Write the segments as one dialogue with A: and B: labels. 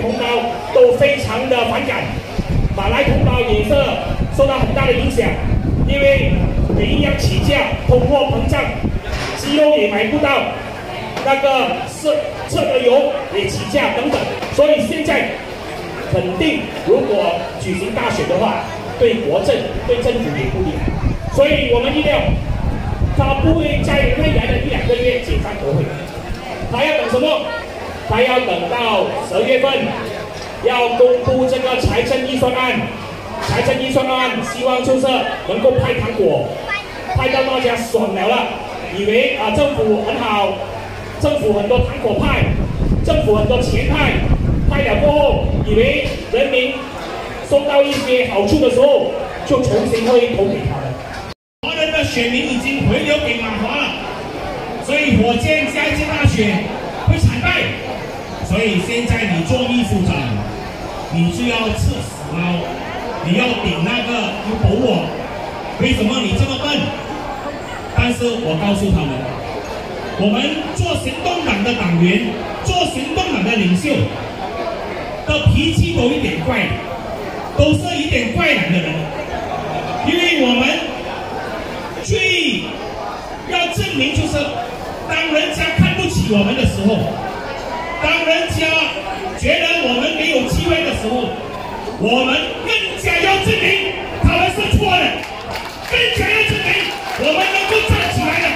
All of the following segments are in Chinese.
A: 同胞都非常的反感，马来同胞也是受到很大的影响，因为营养起价、通货膨胀，鸡肉也买不到，那个是车的油也起价等等，所以现在肯定如果举行大选的话，对国政、对政府也不利，所以我们一定要，他不会在未来的一两个月解散国会，还要等什么？他要等到十二月份，要公布这个财政预算案。财政预算案希望就是能够派糖果，派到大家爽了了，以为啊政府很好，政府很多糖果派，政府很多钱派，派了过后，以为人民收到一些好处的时候，就重新会投给他们。华人的选民已经回流给马华了，所以火箭下一届大选。所以现在你做秘书长，你就要吃死猫，你要顶那个不投我，为什么你这么笨？但是我告诉他们，我们做行动党的党员，做行动党的领袖，的脾气都一点怪，都是一点怪懒的人，因为我们最要证明就是，当人家看不起我们的时候。当人家觉得我们没有机会的时候，我们更加要证明他们是错的，更加要证明我们能够站起来的，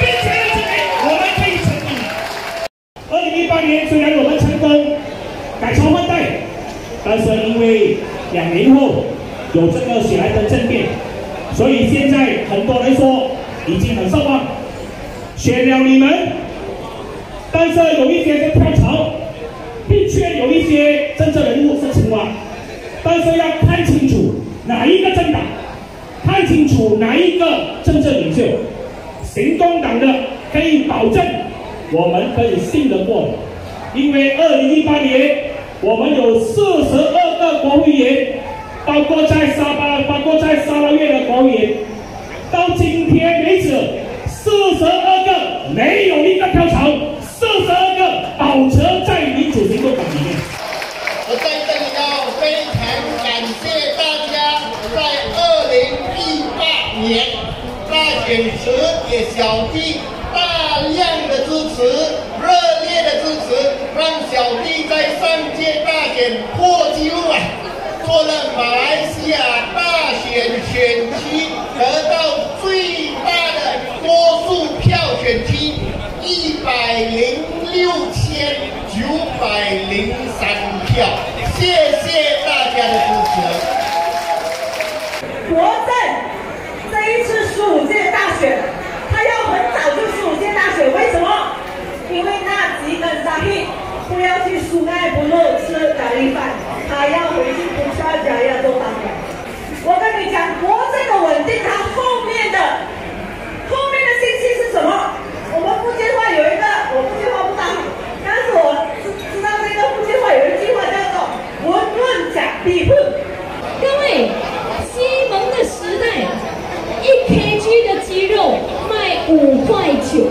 A: 更加要证明我们可以成功的。二零一八年虽然我们成功改朝换代，但是因为两年后有这个喜来登政变，所以现在很多人说已经很失望，选了你们。但是有一些是跳槽，的确有一些政治人物是青蛙，但是要看清楚哪一个政党，看清楚哪一个政治领袖，行动党的可以保证我们可以信得过，因为二零一八年我们有四十二个国会议员，包括在沙巴、包括在沙拉越的国会议员，到今天为止，四十二个没有一个跳槽。四十二个保存在民主行动党里面。
B: 我在这里要非常感谢大家，在二零一八年大选时给小弟大量的支持、热烈的支持，让小弟在上届大选破纪录啊，做了马来西亚大选选区得到最大的多数票选区。一百零六千九百零三票，谢谢大家的支持。
C: 国政这一次十五他要很早就十五届大雪，为什么？因为那几根沙皮不要去苏爱不乐吃咖喱饭，他要回去不刷家要做党员。我跟你讲，国政的稳定，它后面的后面的信息是什么？我们福建话有一个，我福建话不大好，但是我知知道这个福建话有一句话叫做“混论假比混”。
D: 各位，西蒙的时代，一 kg 的鸡肉卖五块九。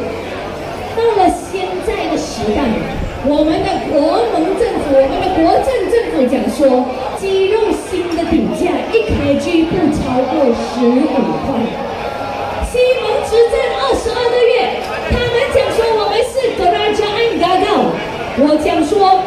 D: 到了现在的时代，我们的国盟政府，我们的国政政府讲说，鸡肉新的底价一 kg 不超过十五块。西蒙执政二十二个月。他们讲说我们是格拉加安嘎告，我讲说，